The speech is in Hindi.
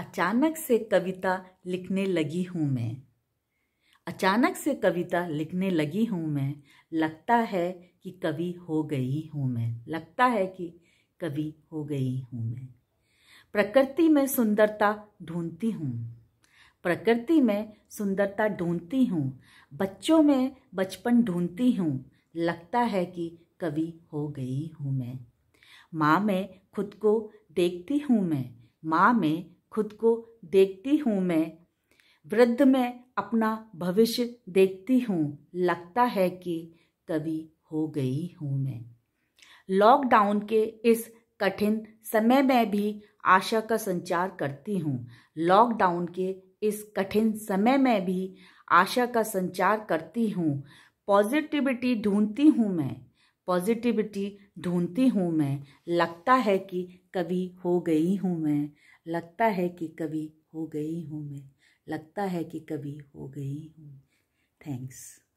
अचानक से कविता लिखने लगी हूँ मैं। अचानक से कविता लिखने लगी हूँ मैं। लगता है कि कवि हो गई हूँ मैं। लगता है कि कवि हो गई हूँ मैं। प्रकृति में सुंदरता ढूंढती हूँ। प्रकृति में सुंदरता ढूंढती हूँ। बच्चों में बचपन ढूंढती हूँ। लगता है कि कवि हो गई हूँ मैं। माँ में खुद को देखती हूँ मैं। माँ में खुद को देखती हूँ मैं, वृद्ध में अपना भविष्य देखती हूँ, लगता है कि कवि हो गई हूँ मैं। लॉकडाउन के इस कठिन समय में भी आशा का संचार करती हूँ। लॉकडाउन के इस कठिन समय में भी आशा का संचार करती हूँ। पॉजिटिविटी ढूंढती हूँ मैं। पॉजिटिविटी ढूंढती हूँ मैं। लगता है कि कभी हो गई हूँ मैं। लगता है कि कभी हो गई हूँ मैं। लगता है कि कभी हो गई हूँ। थैंक्स